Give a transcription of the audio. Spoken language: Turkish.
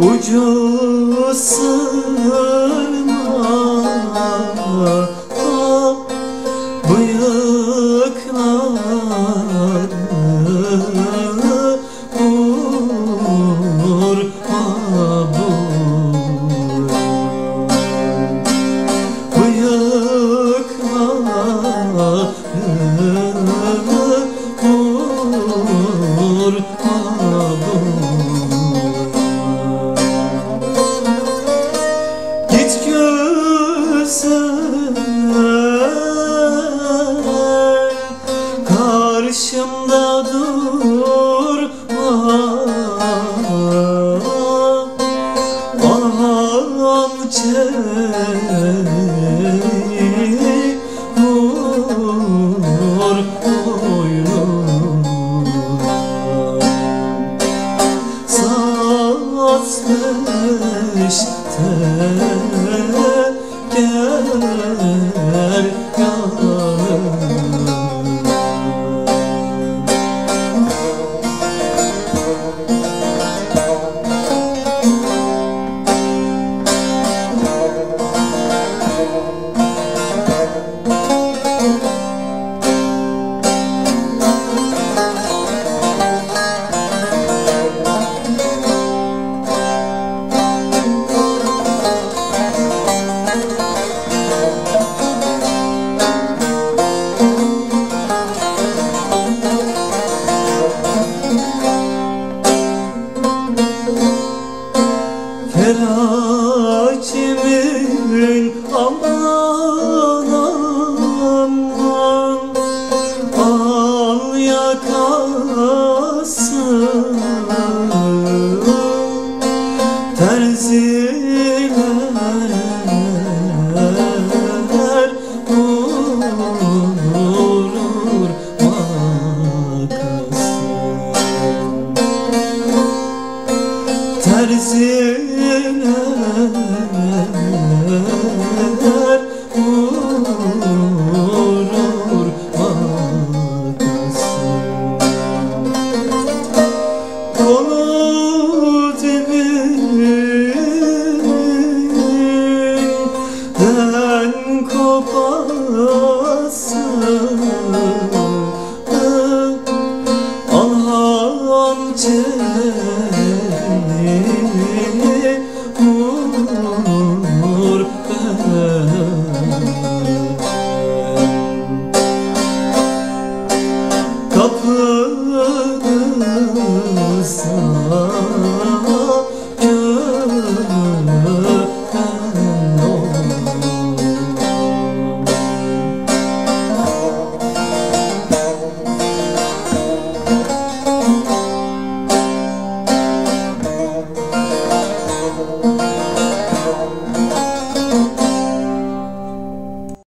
ucu sırma Karşımda durma Hançeri vur boynuma Saat beşte alone. Kopası Al hançeri vur